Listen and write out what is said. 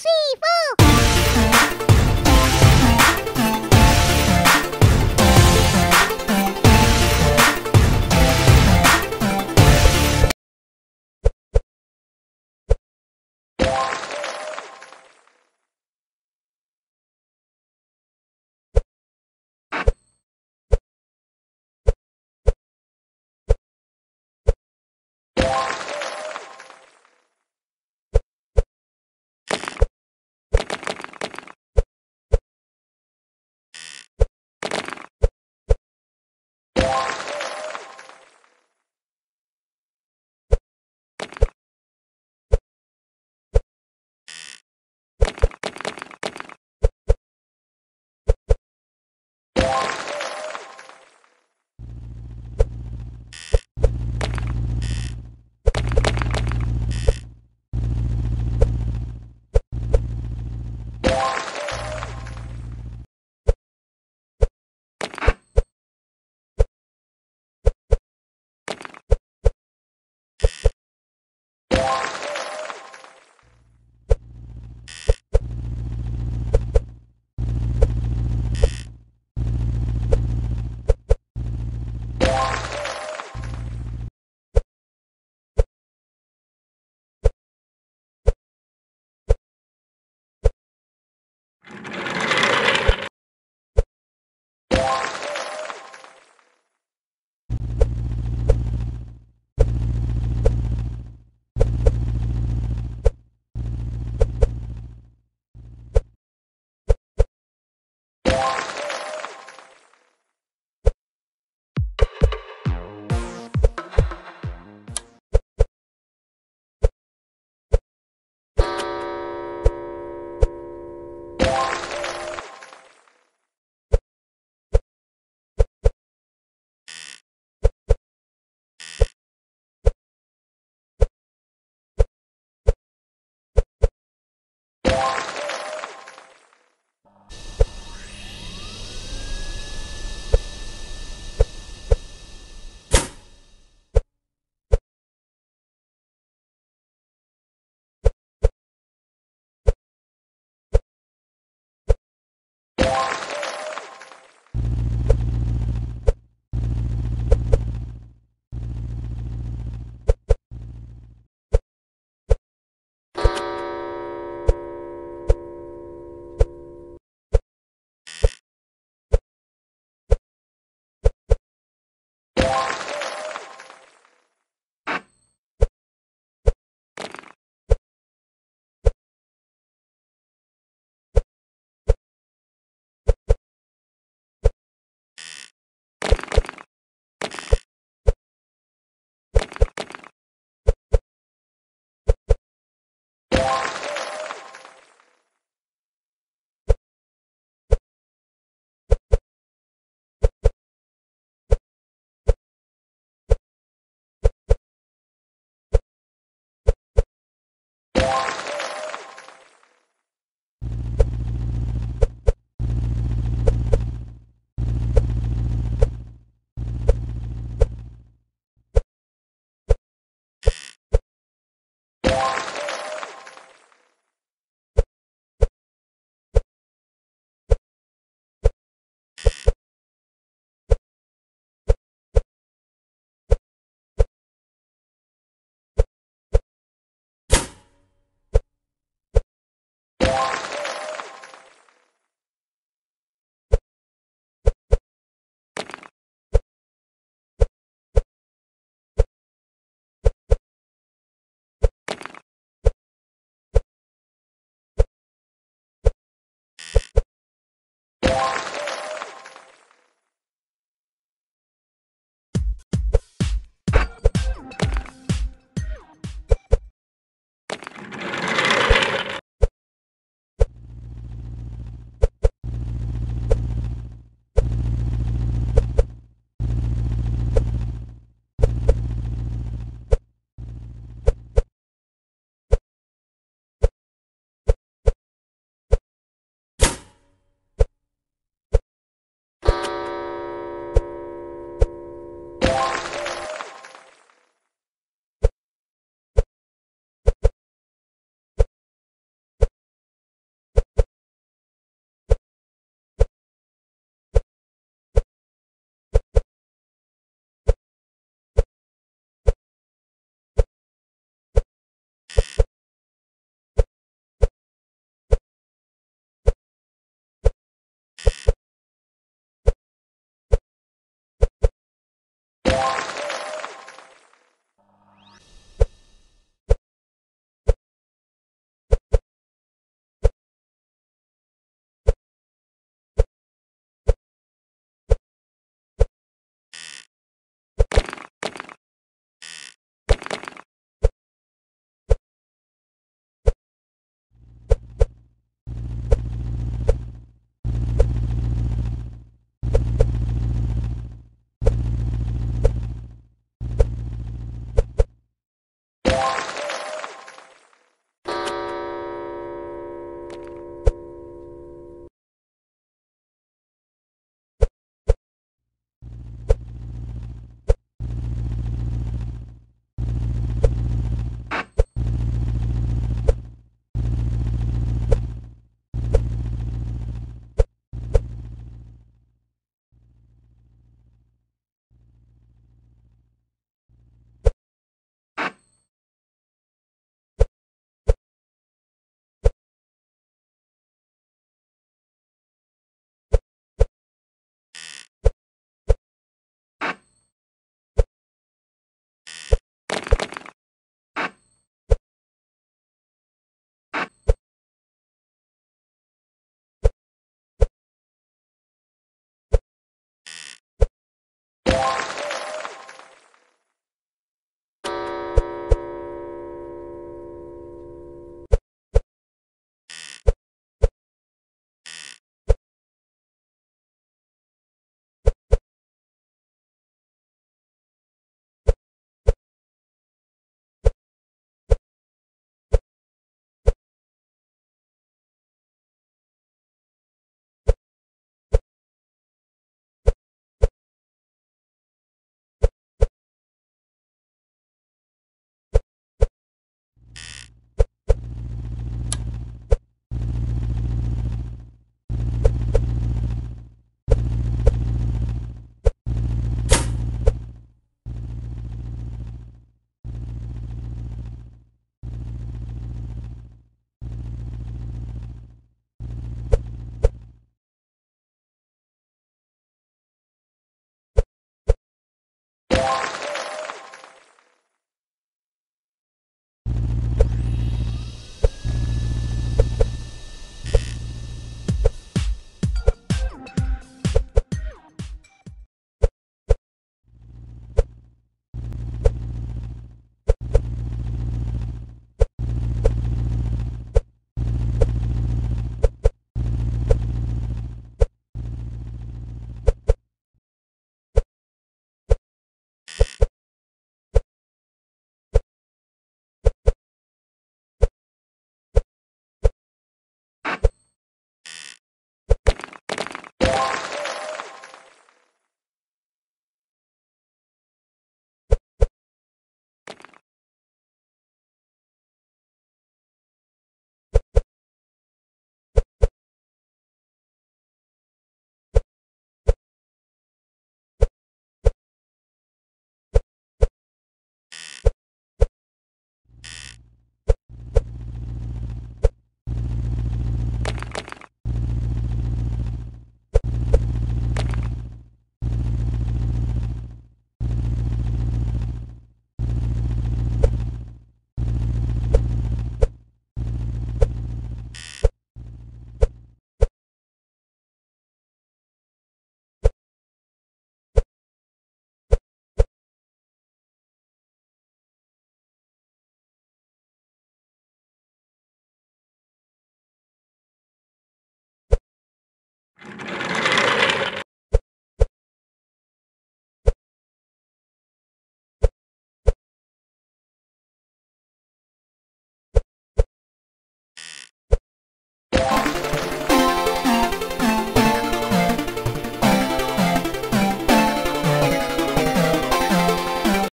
睡一觉。